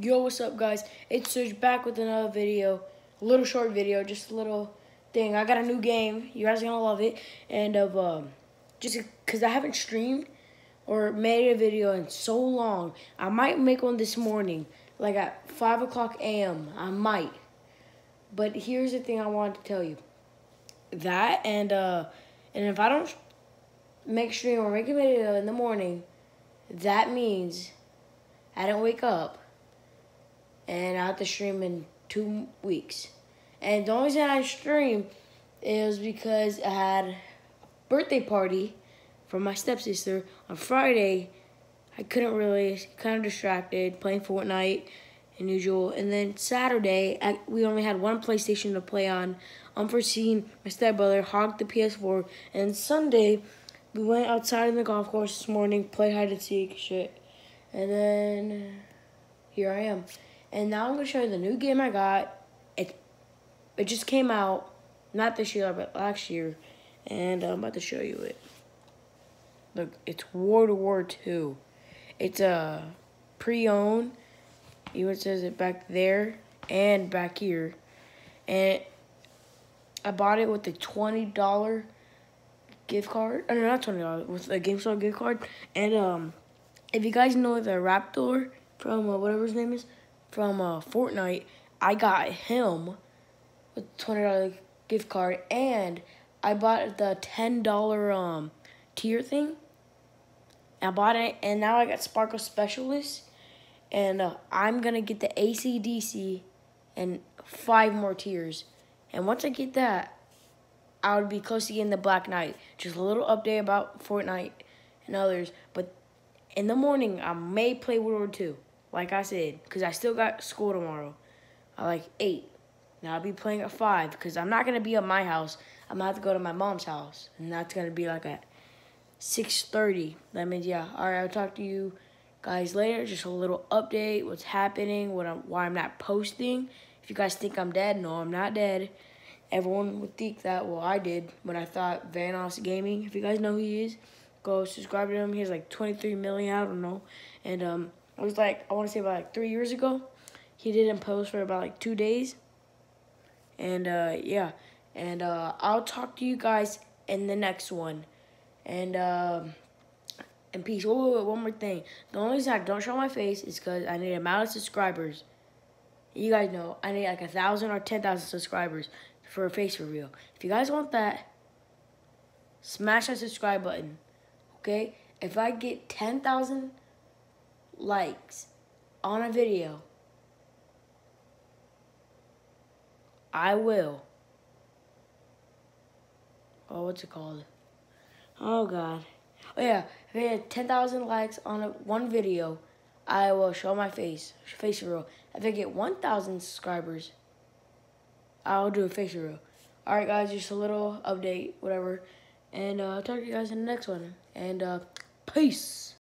Yo, what's up, guys? It's Surge back with another video. A little short video, just a little thing. I got a new game. You guys are gonna love it. And of um, just because I haven't streamed or made a video in so long, I might make one this morning, like at 5 o'clock a.m. I might. But here's the thing I wanted to tell you. That and uh, and if I don't make stream or make a video in the morning, that means I didn't wake up and I have to stream in two weeks. And the only reason I stream is because I had a birthday party for my stepsister on Friday. I couldn't really, kind of distracted, playing Fortnite and usual. And then Saturday, I, we only had one PlayStation to play on. Unforeseen, my stepbrother hogged the PS4. And Sunday, we went outside in the golf course this morning, played hide and seek, shit. And then here I am. And now I'm gonna show you the new game I got. It it just came out, not this year, but last year. And I'm about to show you it. Look, it's World of War II. It's a pre-owned. Even says it back there and back here. And I bought it with a twenty dollar gift card. Oh, no, not twenty dollars with a GameStop gift card. And um, if you guys know the Raptor from uh, whatever his name is from uh, Fortnite, I got him twenty dollar gift card, and I bought the ten dollar um tier thing. I bought it, and now I got Sparkle Specialist, and uh, I'm gonna get the ACDC and five more tiers. And once I get that, I would be close to getting the Black Knight. Just a little update about Fortnite and others. But in the morning, I may play World War II like I said, because I still got school tomorrow at like 8. Now I'll be playing at 5 because I'm not going to be at my house. I'm going to have to go to my mom's house. And that's going to be like at 6.30. That means, yeah. All right, I'll talk to you guys later. Just a little update, what's happening, what I'm, why I'm not posting. If you guys think I'm dead, no, I'm not dead. Everyone would think that. Well, I did when I thought Vanoss Gaming. If you guys know who he is, go subscribe to him. He has like 23 million, I don't know. And, um, it was like, I want to say about like three years ago. He didn't post for about like two days. And uh, yeah, and uh, I'll talk to you guys in the next one. And um, and peace. One more thing. The only reason I don't show my face is because I need a amount of subscribers. You guys know I need like a thousand or ten thousand subscribers for a face reveal. If you guys want that, smash that subscribe button. Okay? If I get ten thousand likes on a video, I will. Oh, what's it called? Oh, God. Oh, yeah. If I get 10,000 likes on a, one video, I will show my face, face reveal. If I get 1,000 subscribers, I'll do a face reveal. Alright, guys, just a little update, whatever. And uh, I'll talk to you guys in the next one. And uh, peace.